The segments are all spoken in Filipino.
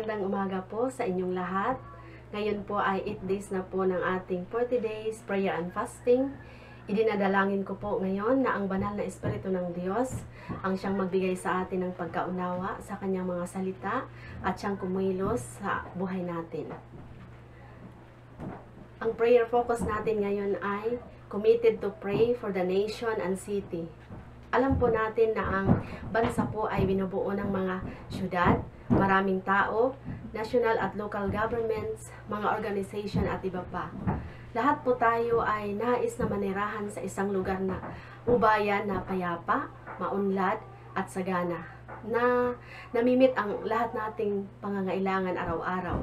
magandang umaga po sa inyong lahat. Ngayon po ay 8 days na po ng ating 40 days prayer and fasting. Idinadalangin ko po ngayon na ang banal na Espiritu ng Diyos ang siyang magbigay sa atin ng pagkaunawa sa kanyang mga salita at siyang kumilos sa buhay natin. Ang prayer focus natin ngayon ay committed to pray for the nation and city. Alam po natin na ang bansa po ay binubuo ng mga syudad, maraming tao, national at local governments, mga organization at iba pa. Lahat po tayo ay nais na manirahan sa isang lugar na ubayan na payapa, maunlad at sagana na namimit ang lahat nating pangangailangan araw-araw.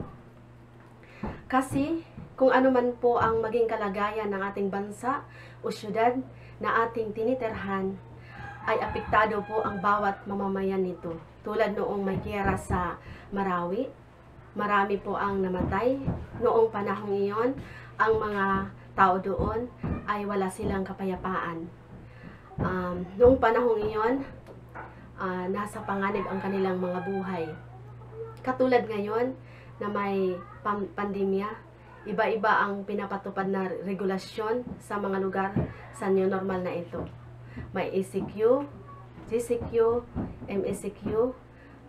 Kasi kung ano man po ang maging kalagayan ng ating bansa o syudad na ating tinitirhan, ay apektado po ang bawat mamamayan nito. Tulad noong may giyera sa Marawi, marami po ang namatay. Noong panahong iyon, ang mga tao doon ay wala silang kapayapaan. Um, noong panahong iyon, uh, nasa panganib ang kanilang mga buhay. Katulad ngayon na may pandemya, iba-iba ang pinapatupad na regulasyon sa mga lugar sa new normal na ito. May ECQ, GCQ, MECQ.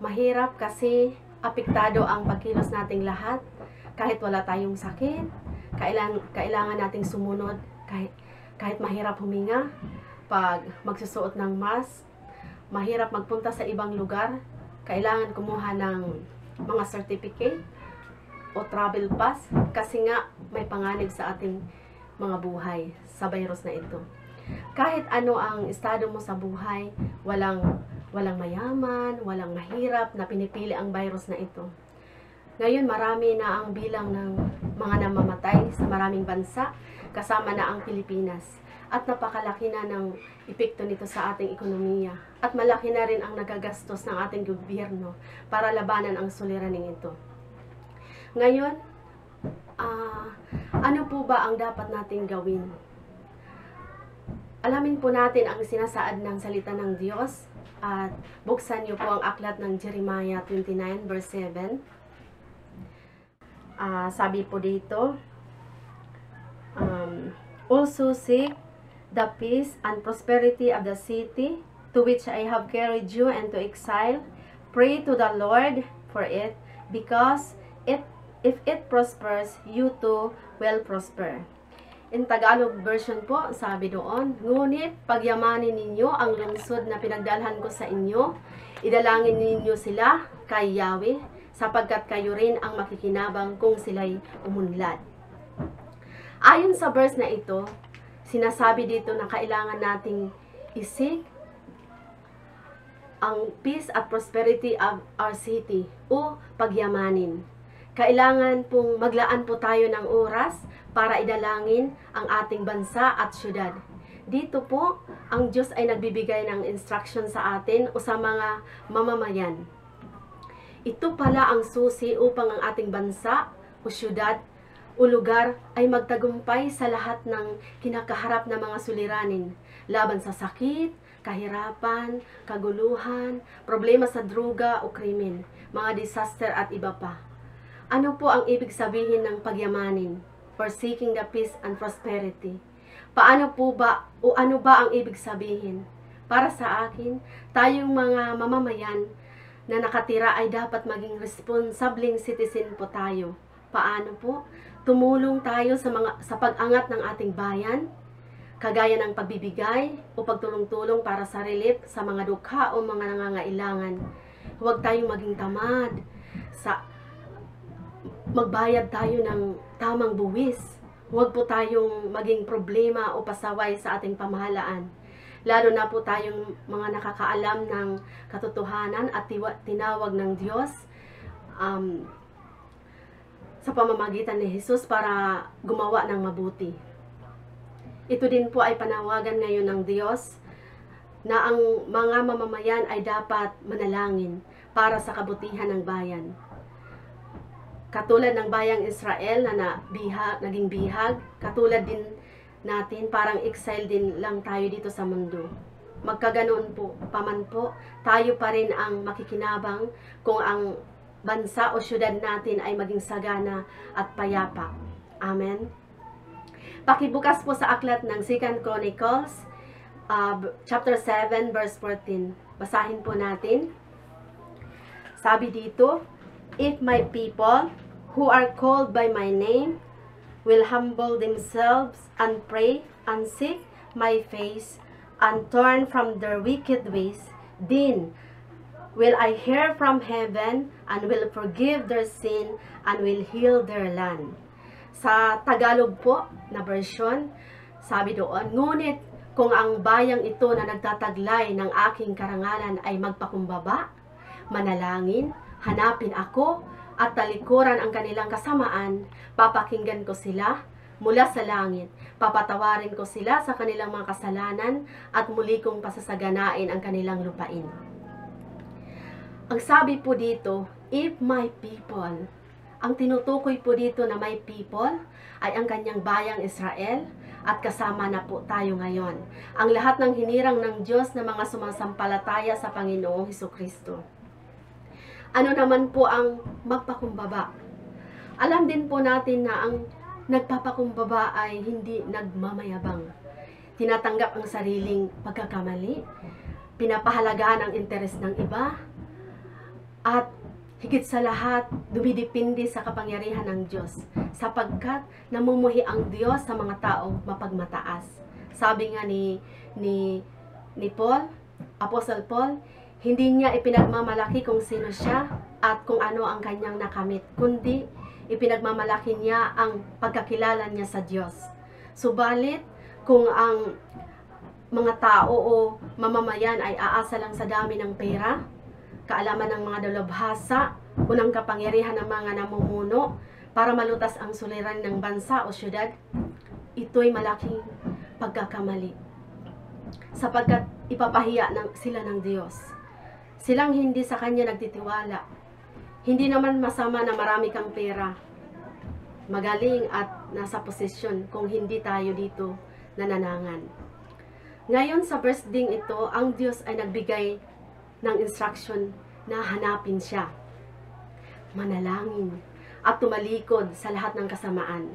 Mahirap kasi apektado ang pagkilos nating lahat. Kahit wala tayong sakit, kailangan, kailangan nating sumunod kahit, kahit mahirap huminga. Pag magsusuot ng mask, mahirap magpunta sa ibang lugar, kailangan kumuha ng mga certificate o travel pass kasi nga may panganib sa ating mga buhay sa virus na ito kahit ano ang estado mo sa buhay, walang walang mayaman, walang mahirap na pinipili ang virus na ito. Ngayon marami na ang bilang ng mga namamatay sa maraming bansa, kasama na ang Pilipinas. At napakalaki na ng epekto nito sa ating ekonomiya. At malaki na rin ang nagagastos ng ating gobyerno para labanan ang suliraning ito. Ngayon, uh, ano po ba ang dapat nating gawin Alamin po natin ang sinasaad ng salita ng Diyos at buksan niyo po ang aklat ng Jeremiah 29 verse 7. Uh, sabi po dito, um, Also seek the peace and prosperity of the city to which I have carried you into exile. Pray to the Lord for it because it, if it prospers, you too will prosper. In Tagalog version po, sabi doon, Ngunit pagyamanin ninyo ang lungsod na pinagdalhan ko sa inyo, idalangin ninyo sila kay Yahweh, sapagkat kayo rin ang makikinabang kung sila'y umunlad. Ayon sa verse na ito, sinasabi dito na kailangan nating isik ang peace at prosperity of our city o pagyamanin. Kailangan pong maglaan po tayo ng oras para idalangin ang ating bansa at syudad. Dito po, ang Diyos ay nagbibigay ng instruction sa atin o sa mga mamamayan. Ito pala ang susi upang ang ating bansa o syudad o lugar ay magtagumpay sa lahat ng kinakaharap na mga suliranin laban sa sakit, kahirapan, kaguluhan, problema sa druga o krimen, mga disaster at iba pa. Ano po ang ibig sabihin ng pagyamanin? for seeking the peace and prosperity. Paano po ba o ano ba ang ibig sabihin? Para sa akin, tayong mga mamamayan na nakatira ay dapat maging responsableng citizen po tayo. Paano po? Tumulong tayo sa mga sa pag-angat ng ating bayan, kagaya ng pagbibigay o pagtulong-tulong para sa relief sa mga dukha o mga nangangailangan. Huwag tayong maging tamad sa magbayad tayo ng tamang buwis. Huwag po tayong maging problema o pasaway sa ating pamahalaan. Lalo na po tayong mga nakakaalam ng katotohanan at tinawag ng Diyos um, sa pamamagitan ni Jesus para gumawa ng mabuti. Ito din po ay panawagan ngayon ng Diyos na ang mga mamamayan ay dapat manalangin para sa kabutihan ng bayan. Katulad ng bayang Israel na nabihag, naging bihag, katulad din natin, parang exile din lang tayo dito sa mundo. Magkaganoon po, paman po, tayo pa rin ang makikinabang kung ang bansa o syudad natin ay maging sagana at payapa. Amen. Pakibukas po sa aklat ng 2 Chronicles, uh, chapter 7, verse 14. Basahin po natin. Sabi dito, If my people, who are called by my name, will humble themselves and pray and seek my face and turn from their wicked ways, then will I hear from heaven and will forgive their sin and will heal their land. Sa Tagalog po na version, sabi doon, Ngunit kung ang bayang ito na nagtataglay ng aking karangalan ay magpakumbaba, manalangin, hanapin ako, at talikuran ang kanilang kasamaan, papakinggan ko sila mula sa langit, papatawarin ko sila sa kanilang mga kasalanan, at muli kong pasasaganain ang kanilang lupain. Ang sabi po dito, if my people, ang tinutukoy po dito na my people ay ang kanyang bayang Israel at kasama na po tayo ngayon. Ang lahat ng hinirang ng Diyos na mga sumasampalataya sa Panginoong Heso Kristo. Ano naman po ang magpakumbaba? Alam din po natin na ang nagpapakumbaba ay hindi nagmamayabang. Tinatanggap ang sariling pagkakamali, pinapahalagaan ang interes ng iba, at higit sa lahat, dumidipindi sa kapangyarihan ng Diyos sapagkat namumuhi ang Diyos sa mga taong mapagmataas. Sabi nga ni, ni, ni Paul, Apostle Paul, hindi niya ipinagmamalaki kung sino siya at kung ano ang kanyang nakamit, kundi ipinagmamalaki niya ang pagkakilala niya sa Diyos. Subalit, kung ang mga tao o mamamayan ay aasa lang sa dami ng pera, kaalaman ng mga dalubhasa, unang kapangyarihan ng mga namumuno para malutas ang suliran ng bansa o syudad, ito'y malaking pagkakamali. Sapagkat ipapahiya ng, sila ng Diyos silang hindi sa kanya nagtitiwala. Hindi naman masama na marami kang pera. Magaling at nasa posisyon kung hindi tayo dito nananangan. Ngayon sa verse ding ito, ang Diyos ay nagbigay ng instruction na hanapin siya. Manalangin at tumalikod sa lahat ng kasamaan.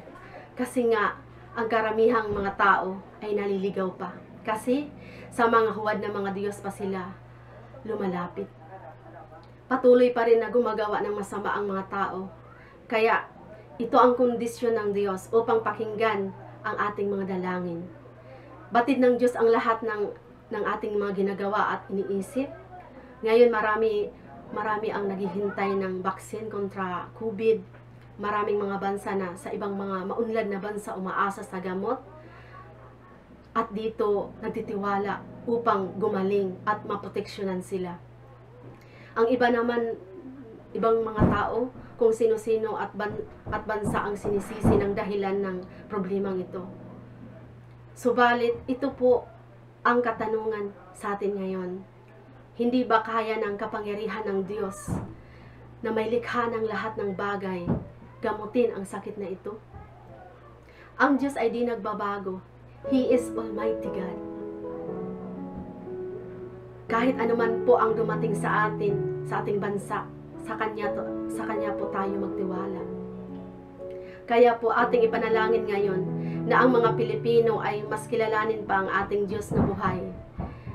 Kasi nga, ang karamihang mga tao ay naliligaw pa. Kasi sa mga huwad na mga Diyos pa sila lumalapit. Patuloy pa rin na gumagawa ng masama ang mga tao. Kaya, ito ang kondisyon ng Diyos upang pakinggan ang ating mga dalangin. Batid ng Diyos ang lahat ng, ng ating mga ginagawa at iniisip. Ngayon, marami, marami ang naghihintay ng baksin kontra COVID. Maraming mga bansa na sa ibang mga maunlad na bansa umaasa sa gamot at dito nagtitiwala upang gumaling at maproteksyonan sila. Ang iba naman, ibang mga tao, kung sino-sino at, ban at bansa ang sinisisi ng dahilan ng problemang ito. Subalit, ito po ang katanungan sa atin ngayon. Hindi ba kaya ng kapangyarihan ng Diyos na may likha ng lahat ng bagay, gamutin ang sakit na ito? Ang Diyos ay di nagbabago He is Almighty God. Kahit anuman po ang dumating sa atin, sa ating bansa, sa Kanya, to, sa Kanya po tayo magtiwala. Kaya po ating ipanalangin ngayon na ang mga Pilipino ay mas kilalanin pa ang ating Diyos na buhay.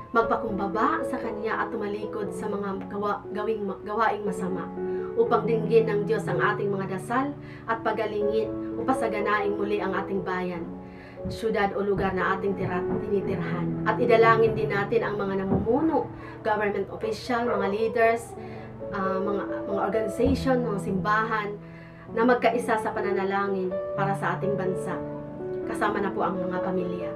Magpakumbaba sa Kanya at tumalikod sa mga gawa, gawing, gawaing masama upang dinggin ng Diyos ang ating mga dasal at pagalingin upang saganaing muli ang ating bayan syudad o lugar na ating tira, tinitirhan. At idalangin din natin ang mga namumuno, government official, mga leaders, uh, mga, mga organization, mga simbahan, na magkaisa sa pananalangin para sa ating bansa. Kasama na po ang mga pamilya.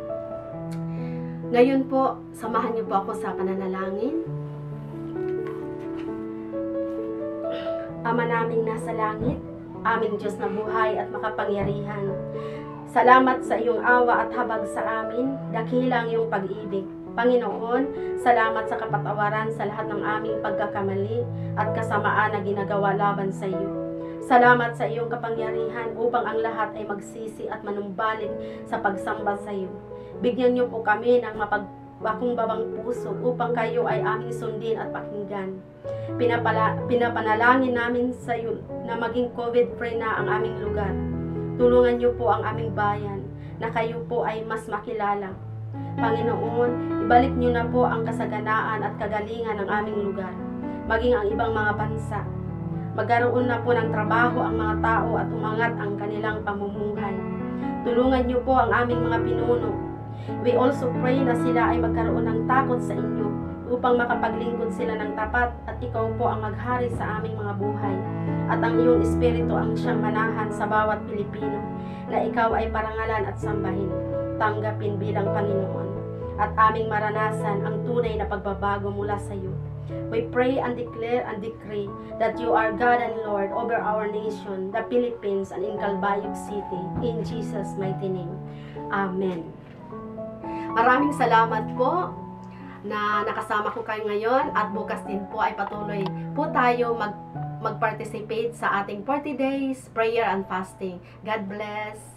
Ngayon po, samahan niyo po ako sa pananalangin. Ama naming nasa langit, aming Diyos na buhay at makapangyarihan. Salamat sa iyong awa at habag sa amin, dakilang iyong pag-ibig. Panginoon, salamat sa kapatawaran sa lahat ng aming pagkakamali at kasamaan na ginagawa laban sa iyo. Salamat sa iyong kapangyarihan upang ang lahat ay magsisi at manumbalik sa pagsamba sa iyo. Bigyan niyo po kami ng mapag akong babang puso upang kayo ay aming sundin at pakinggan. Pinapala, pinapanalangin namin sa iyo na maging COVID-free na ang aming lugar. Tulungan niyo po ang aming bayan na kayo po ay mas makilala. Panginoon, ibalik niyo na po ang kasaganaan at kagalingan ng aming lugar, maging ang ibang mga bansa. Magkaroon na po ng trabaho ang mga tao at umangat ang kanilang pamumuhay. Tulungan niyo po ang aming mga pinuno. We also pray na sila ay magkaroon ng takot sa inyo upang makapaglingkod sila ng tapat at ikaw po ang maghari sa aming mga buhay at ang iyong espiritu ang siyang manahan sa bawat Pilipino na ikaw ay parangalan at sambahin, tanggapin bilang Panginoon at aming maranasan ang tunay na pagbabago mula sa iyo. We pray and declare and decree that you are God and Lord over our nation, the Philippines, and in Calbayog City. In Jesus' mighty name. Amen. Maraming salamat po na nakasama ko kayo ngayon at bukas din po ay patuloy po tayo mag mag-participate sa ating 40 days prayer and fasting. God bless.